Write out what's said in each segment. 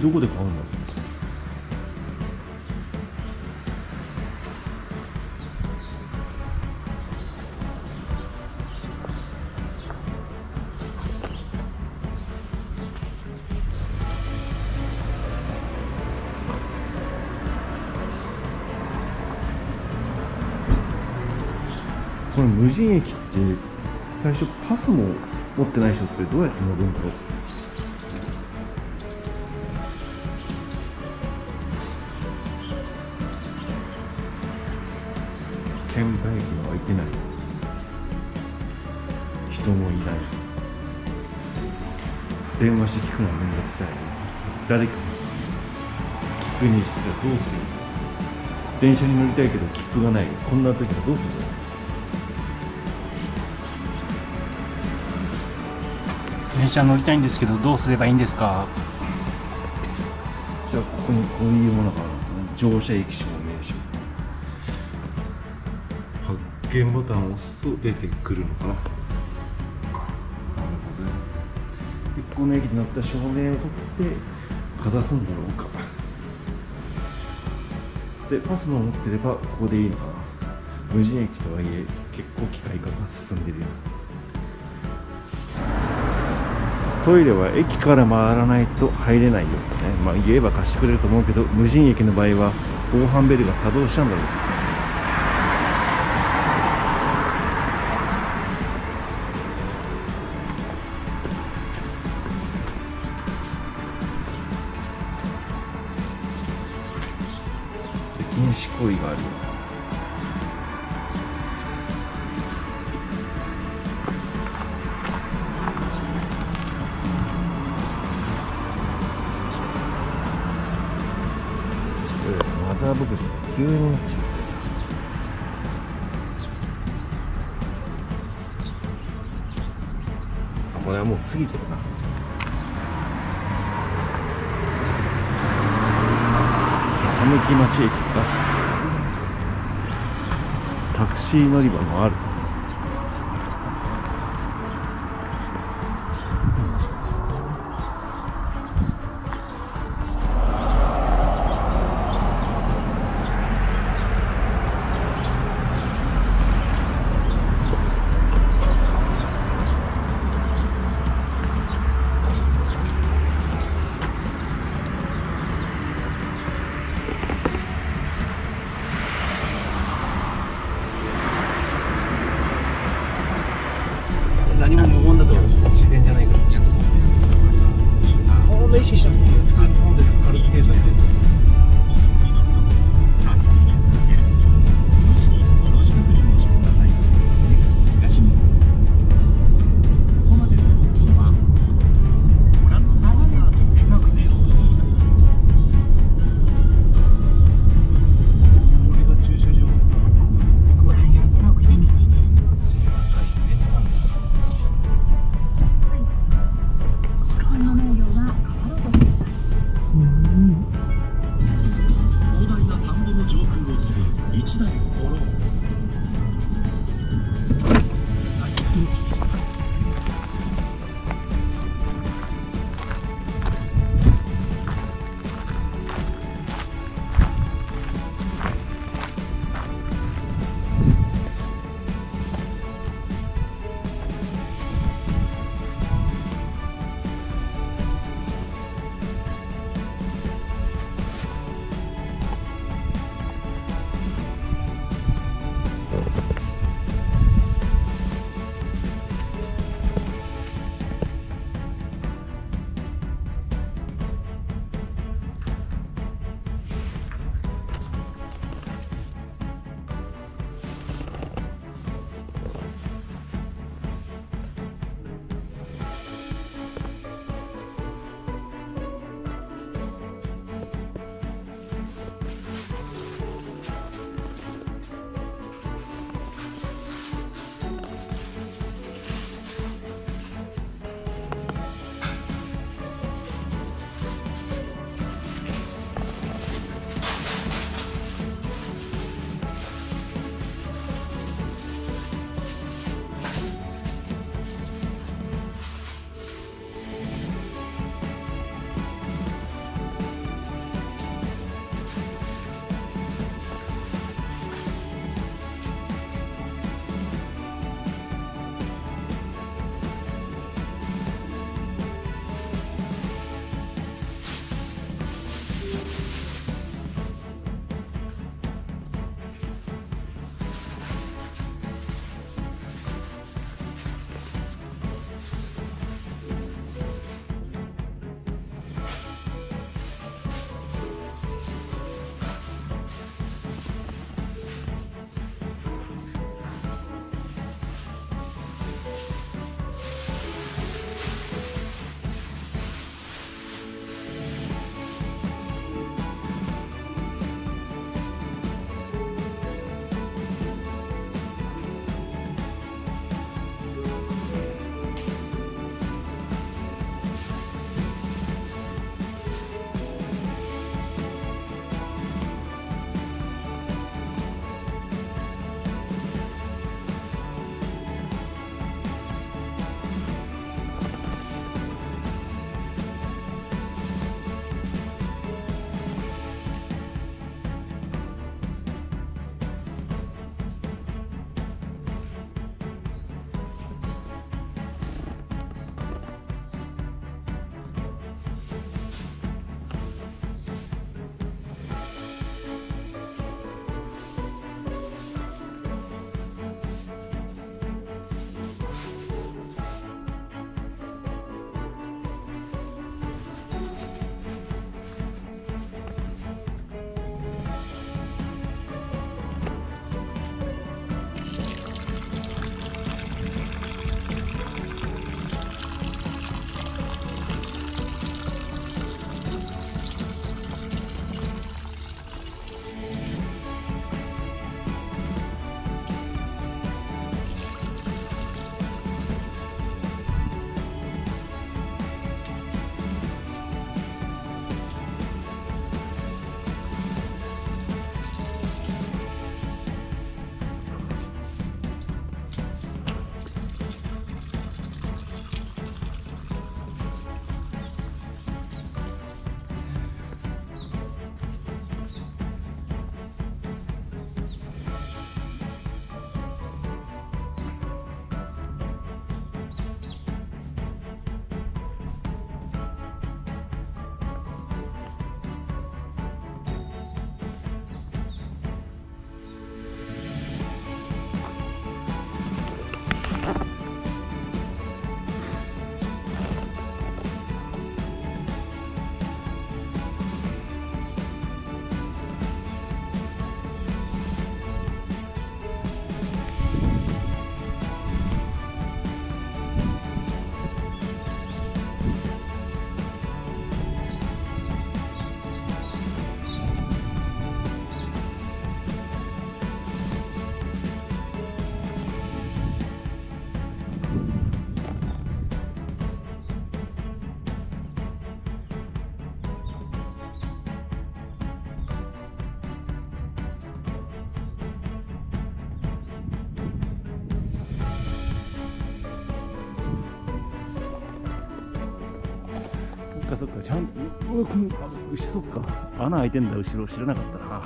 どこで買うんだこれ無人駅って最初パスも持ってない人ってどうやって乗るんだろう？券売機が開いてない。人もいない。電話して聞くのはめんどくさい。誰か切符にしたらどうする？電車に乗りたいけど切符がない。こんな時はどうする？電車乗りたいんですけどどうすればいいんですか？じゃあここにこういうものがある乗車駅証ボタンを押すと出てくるのかな。なるほどねでこの駅に乗った証明を取ってかざすんだろうか。でパスも持ってればここでいいのかな。無人駅とはいえ結構機械化が進んでるよトイレは駅から回らないと入れないようですね。まあ言えば貸してくれると思うけど無人駅の場合は防犯ベルが作動したんだろう。これはもう過ぎてるな。寒木町駅バス。タクシー乗り場もある。だと自然じゃないから。そんな意識しなくていい普通に飲んで軽く計算してかそっか。ちゃんとうわこのあ後ろそっか。穴開いてんだ後ろ。知らなかったな。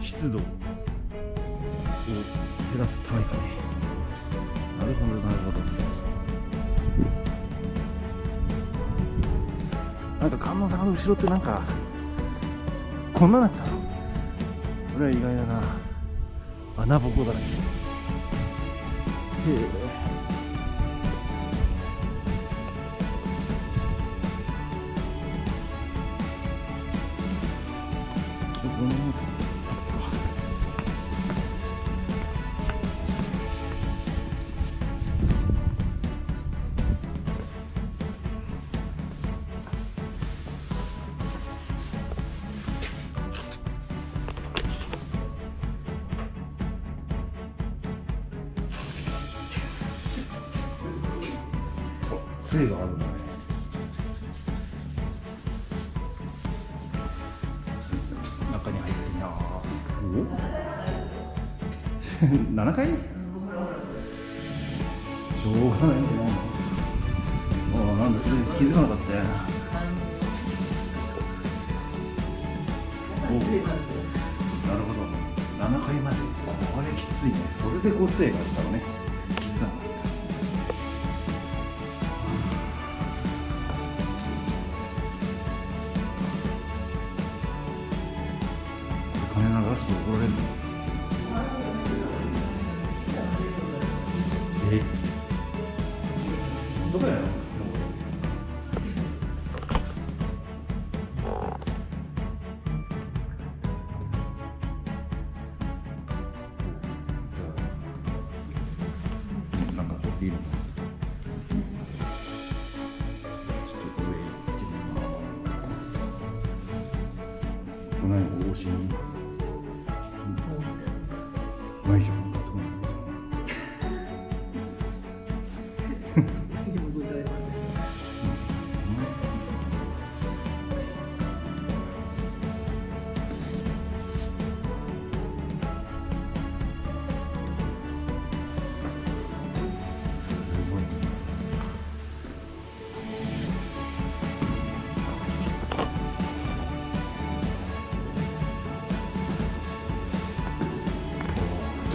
湿度を減らすためかね。なるほどなるほど。なんか観音様の後ろってなんかこんななってたの？これは意外だな。穴ぼこだらけ。へえ。杖があるんだね中に入ってみますお7階しょうがな。いんじゃな。いのああなんだそれ気づかな。かったよおなるほど7階までこれきついねそれでこう杖があったのね金流して怒られるのえどこ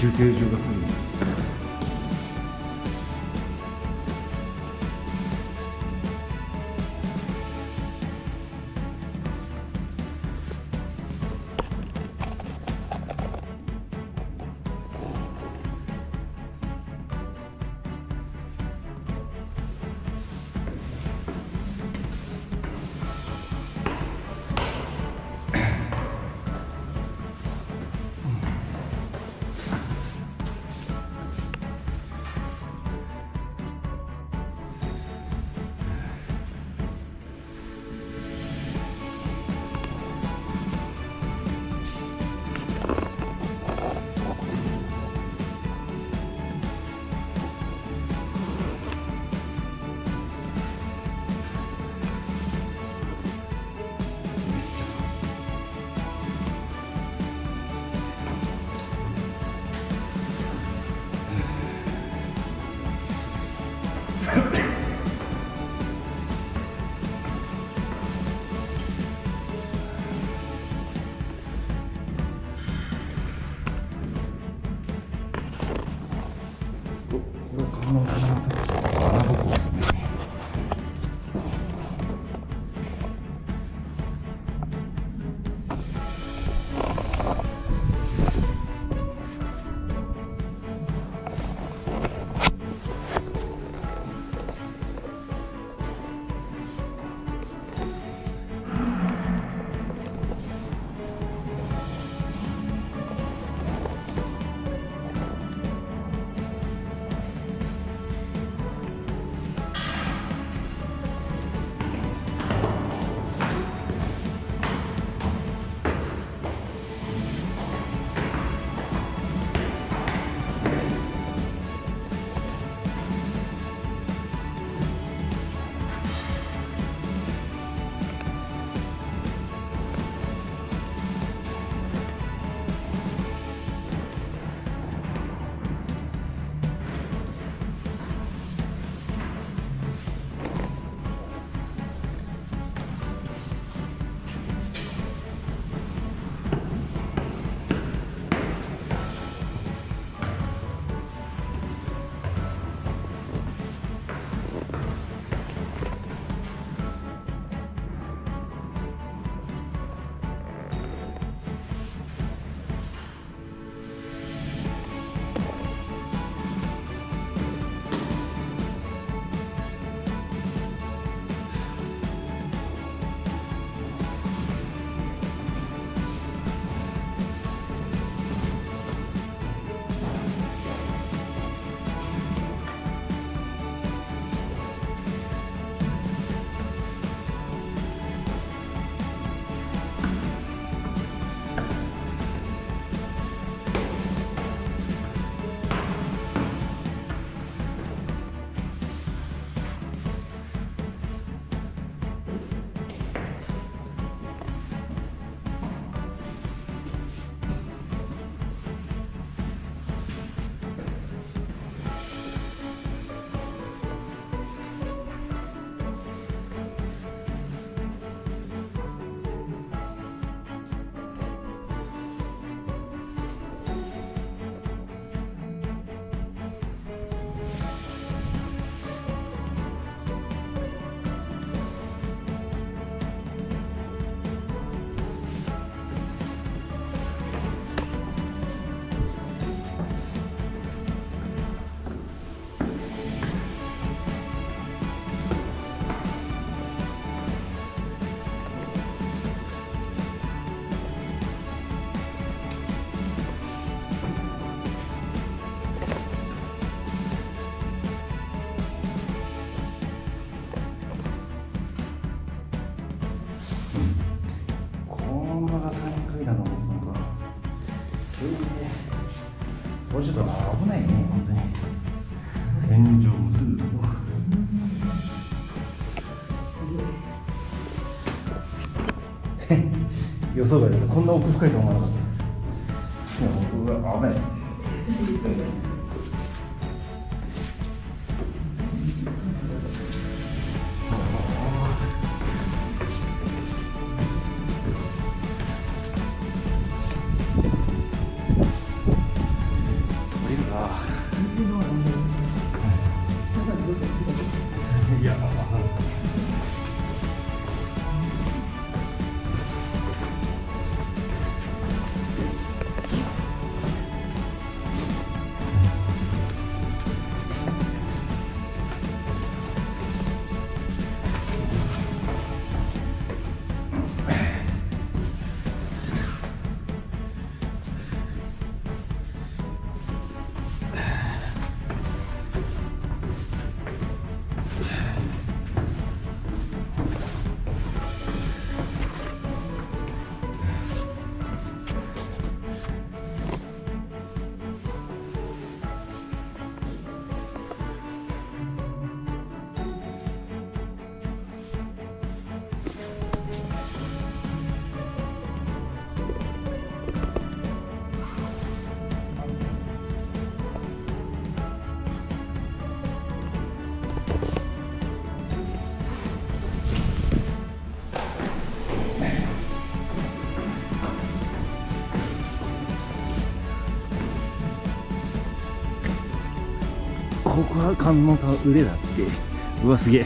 休憩所がすぐ予想外だこんな奥深いと思わなかった。いや僕は危ないここは観音さん腕だって。うわすげえ。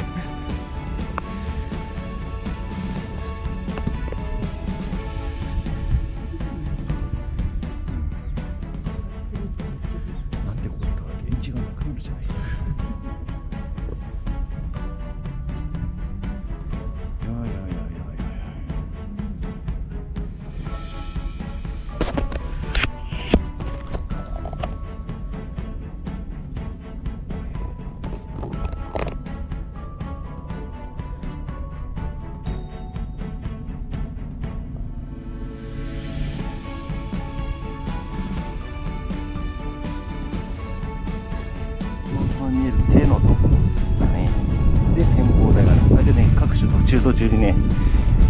ね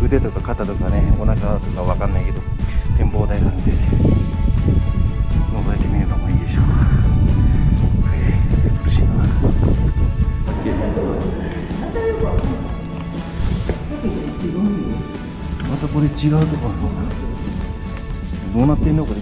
腕とか肩とかねお腹とかわかんないけど展望台があるんで覗いてみるのもいいでしょう。へえ苦しいな。またこれ違うところどうなってんのこれ？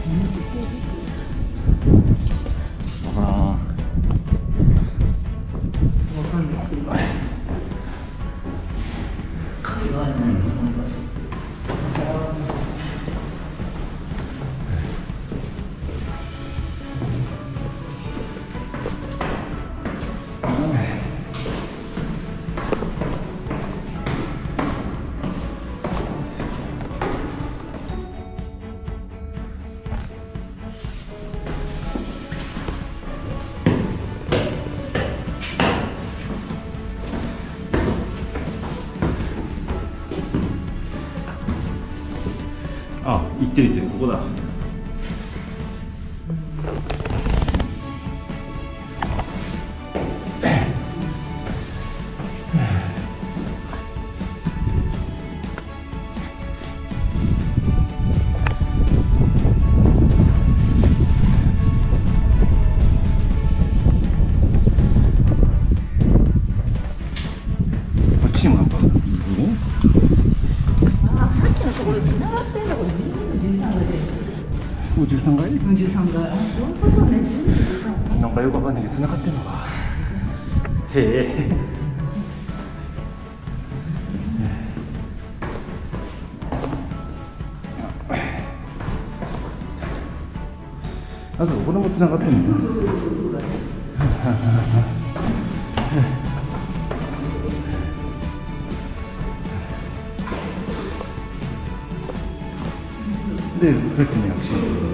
あ、行ってみて、ここだ。あそうこれも繋がってるんね。でさっちにアクション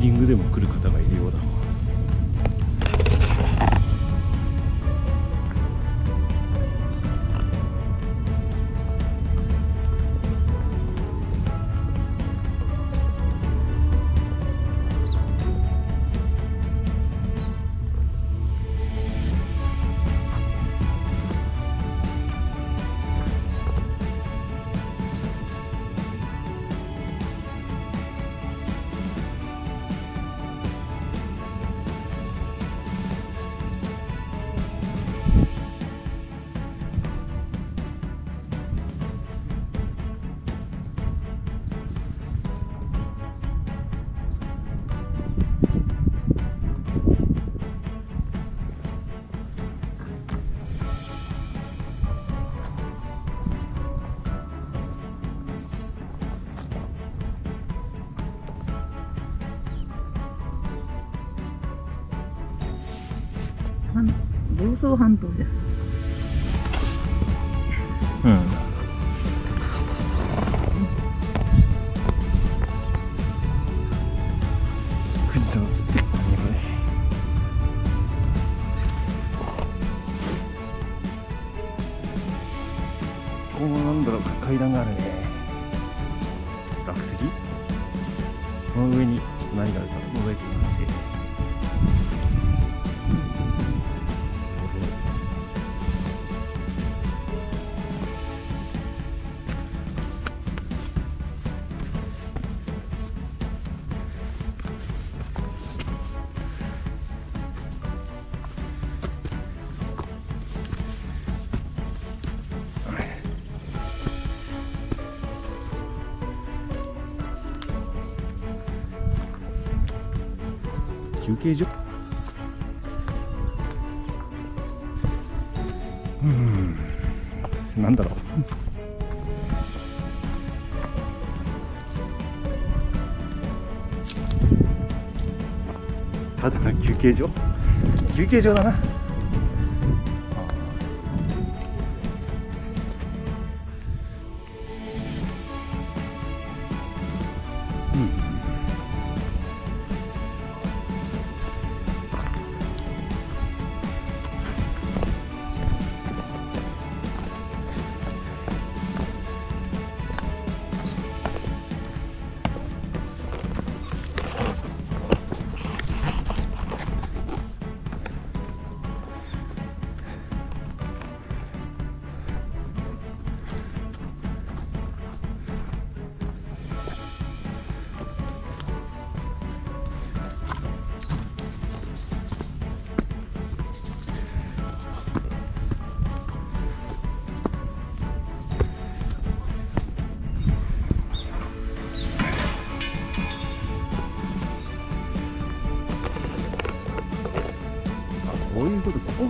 ーリングでも房総半島です。うん。富士山映ってるかねこれここもなんだろう階段があるね。落石？この上にちょっと何があるか覗いてみますただの休憩所？休憩所だな。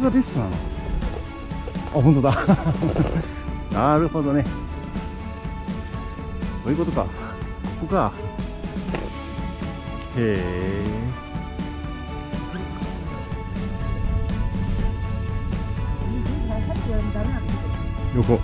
こがベストなの？あ、本当だ。なるほどね。そういうことか。ここか。へえ。横。